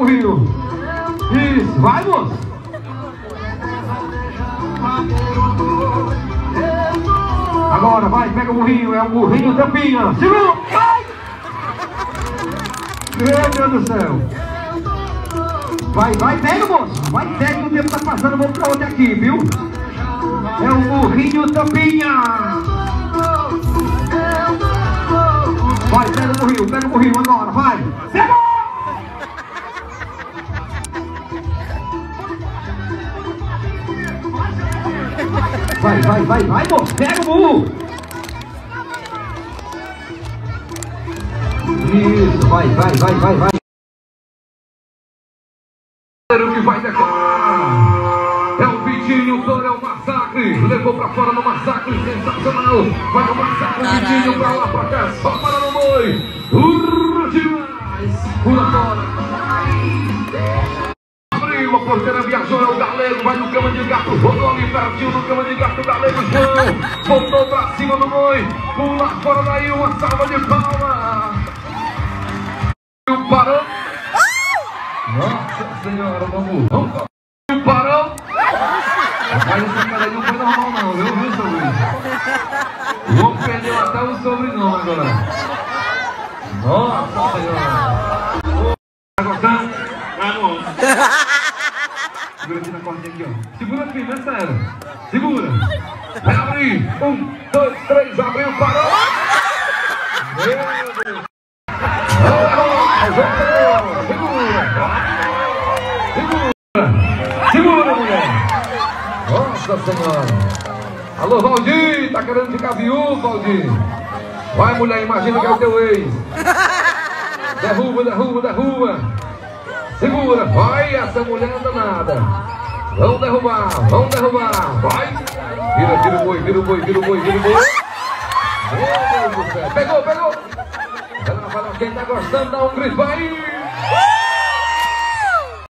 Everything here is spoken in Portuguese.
burrinho. Isso, vai, moço. Agora, vai, pega o burrinho. É o burrinho tampinha. Segura! Vai! Meu Deus do céu. Vai, vai, pega, moço. Vai, pega, o tempo tá passando. Vamos pra outra aqui, viu? É o burrinho tampinha. Vai, vai, vai, vai, moço. Pega o burro. Isso, vai, vai, vai, vai, vai. O que vai decorar. É o Vitinho, o é o massacre. Levou pra fora no massacre, sensacional. Vai no massacre, o Vitinho pra lá, pra cá. Só para no boi. Urra demais. Pula fora. Abriu a porteira, viajou, é o galego. Vai no cama de gato, rodou ali pertinho no cama de gato. Galego, João. Voltou pra cima do boi. Pula fora daí, uma salva de palmas. Parou. Nossa senhora, vamos. Vamos. Parou. Rapaz, essa cara aí não foi normal não, viu, viu, seu Luiz? O homem perdeu até o sobrenome agora. Nossa senhora. Tá gostando? Tá bom. Segura aqui na cordinha aqui, ó. Segura firme. Segura. Vai abrir. Um, dois, três, abriu, parou. Meu Deus. Segura! Segura, mulher! Nossa Senhora! Alô, Valdir! Tá querendo ficar viúvo, Valdir? Vai, mulher, imagina que é o teu ex! Derruba, derruba, derruba! Segura! Vai, essa mulher anda nada! Vamos derrubar! Vamos derrubar! Vai! Vira, vira o boi, vira o boi, vira o boi, vira o boi! Meu Deus do céu! Pegou, pegou! Vai lá, vai lá, quem tá gostando, dá um grito, vai!